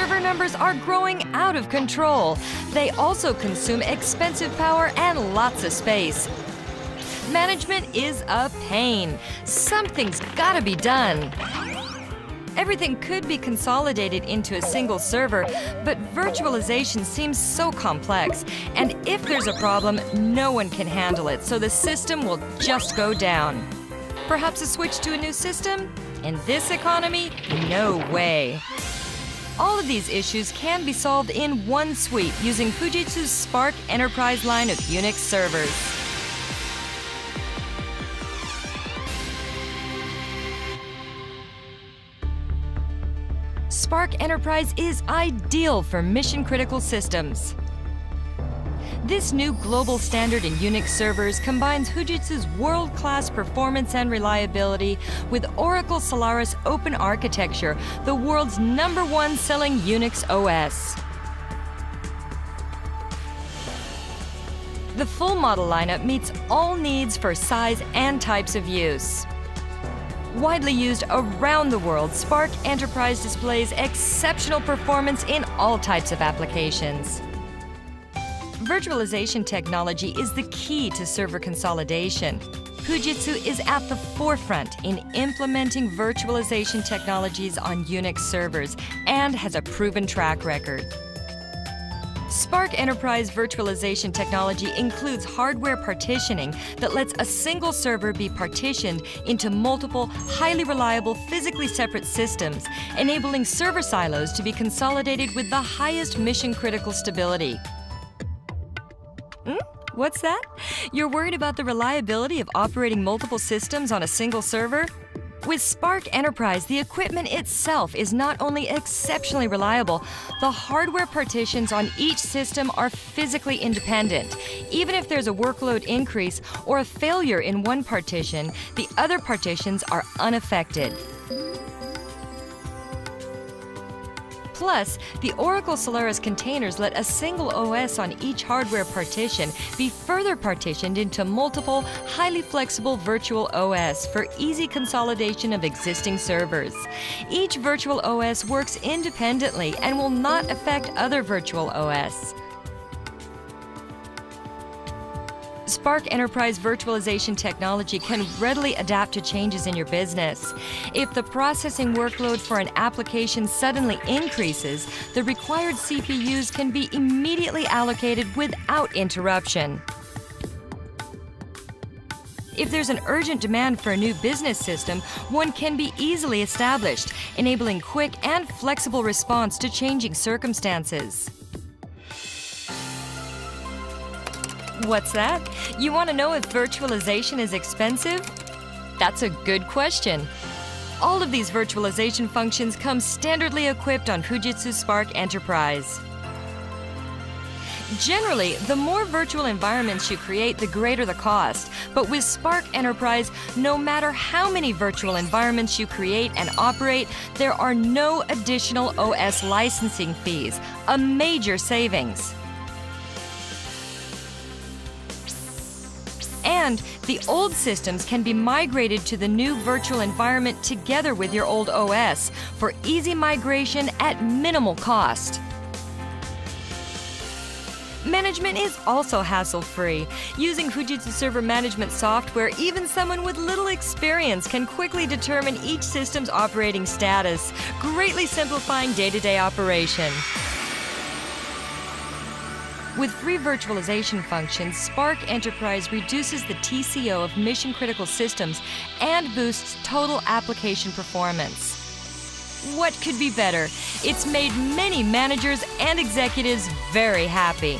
server numbers are growing out of control. They also consume expensive power and lots of space. Management is a pain. Something's gotta be done. Everything could be consolidated into a single server, but virtualization seems so complex. And if there's a problem, no one can handle it, so the system will just go down. Perhaps a switch to a new system? In this economy, no way. All of these issues can be solved in one sweep using Fujitsu's SPARC Enterprise line of Unix servers. SPARC Enterprise is ideal for mission critical systems. This new global standard in Unix servers combines Fujitsu's world-class performance and reliability with Oracle Solaris Open Architecture, the world's number one selling Unix OS. The full model lineup meets all needs for size and types of use. Widely used around the world, SPARC Enterprise displays exceptional performance in all types of applications. Virtualization technology is the key to server consolidation. Fujitsu is at the forefront in implementing virtualization technologies on Unix servers and has a proven track record. SPARC Enterprise virtualization technology includes hardware partitioning that lets a single server be partitioned into multiple, highly reliable, physically separate systems, enabling server silos to be consolidated with the highest mission critical stability. Hmm? What's that? You're worried about the reliability of operating multiple systems on a single server? With SPARC Enterprise, the equipment itself is not only exceptionally reliable, the hardware partitions on each system are physically independent. Even if there's a workload increase or a failure in one partition, the other partitions are unaffected. Plus, the Oracle Solaris containers let a single OS on each hardware partition be further partitioned into multiple, highly flexible virtual OS for easy consolidation of existing servers. Each virtual OS works independently and will not affect other virtual OS. SPARC Enterprise virtualization technology can readily adapt to changes in your business. If the processing workload for an application suddenly increases, the required CPUs can be immediately allocated without interruption. If there's an urgent demand for a new business system, one can be easily established, enabling quick and flexible response to changing circumstances. What's that? You want to know if virtualization is expensive? That's a good question. All of these virtualization functions come standardly equipped on Fujitsu SPARC Enterprise. Generally, the more virtual environments you create, the greater the cost. But with SPARC Enterprise, no matter how many virtual environments you create and operate, there are no additional OS licensing fees, a major savings. And the old systems can be migrated to the new virtual environment together with your old OS for easy migration at minimal cost. Management is also hassle-free. Using Fujitsu Server Management software, even someone with little experience can quickly determine each system's operating status, greatly simplifying day-to-day -day operation. With free virtualization functions, SPARC Enterprise reduces the TCO of mission critical systems and boosts total application performance. What could be better? It's made many managers and executives very happy.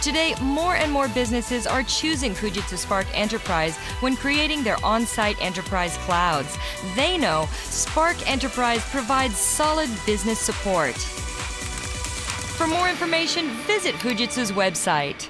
Today, more and more businesses are choosing Fujitsu SPARC Enterprise when creating their on site enterprise clouds. They know SPARC Enterprise provides solid business support. For more information, visit Fujitsu's website.